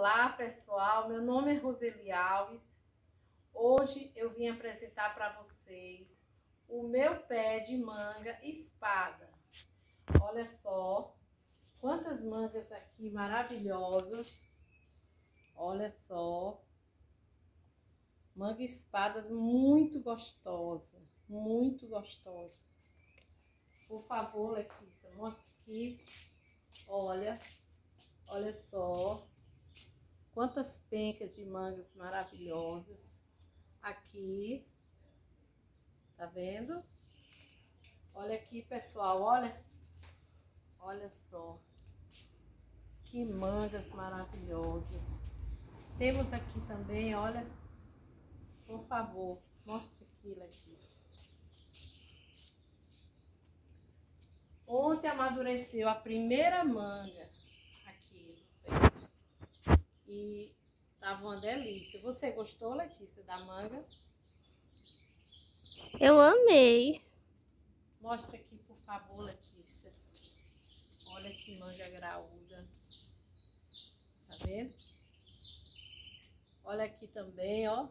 Olá pessoal, meu nome é Roseli Alves. Hoje eu vim apresentar para vocês o meu pé de manga espada. Olha só quantas mangas aqui maravilhosas. Olha só. Manga espada muito gostosa, muito gostosa. Por favor, Letícia, mostra aqui. Olha, olha só. Quantas pencas de mangas maravilhosas aqui. Tá vendo? Olha aqui, pessoal, olha. Olha só. Que mangas maravilhosas. Temos aqui também, olha. Por favor, mostre aqui, Letícia. Ontem amadureceu a primeira manga e tava uma delícia. Você gostou, Letícia, da manga? Eu amei. Mostra aqui, por favor, Letícia. Olha que manga graúda. Tá vendo? Olha aqui também, ó.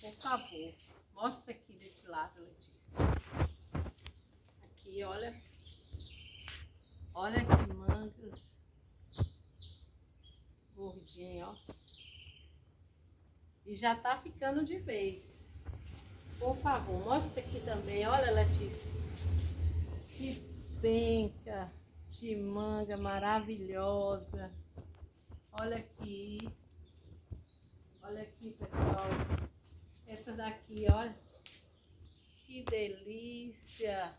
Por favor, mostra aqui desse lado, Letícia. Aqui, olha. Olha que mangas. Gordinha, ó. E já tá ficando de vez. Por favor, mostra aqui também. Olha, Letícia. Que penca de manga maravilhosa. Olha aqui. Olha aqui, pessoal. Essa daqui, olha. Que delícia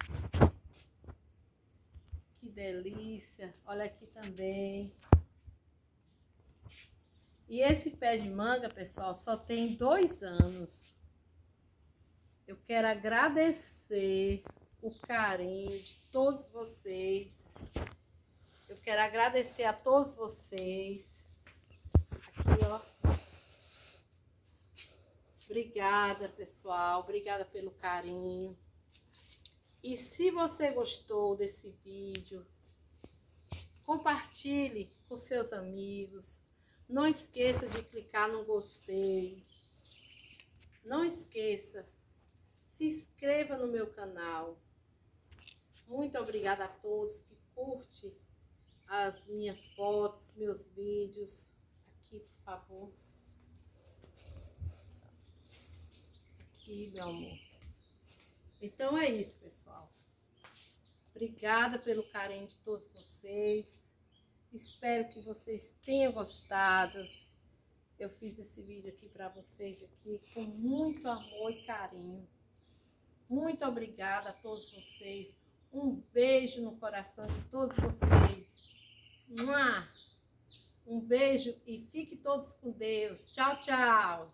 delícia. Olha aqui também. E esse pé de manga, pessoal, só tem dois anos. Eu quero agradecer o carinho de todos vocês. Eu quero agradecer a todos vocês. Aqui, ó. Obrigada, pessoal. Obrigada pelo carinho. E se você gostou desse vídeo, compartilhe com seus amigos. Não esqueça de clicar no gostei. Não esqueça, se inscreva no meu canal. Muito obrigada a todos que curtem as minhas fotos, meus vídeos. Aqui, por favor. Aqui, meu amor. Então é isso, pessoal. Obrigada pelo carinho de todos vocês. Espero que vocês tenham gostado. Eu fiz esse vídeo aqui para vocês aqui com muito amor e carinho. Muito obrigada a todos vocês. Um beijo no coração de todos vocês. Um beijo e fiquem todos com Deus. Tchau, tchau.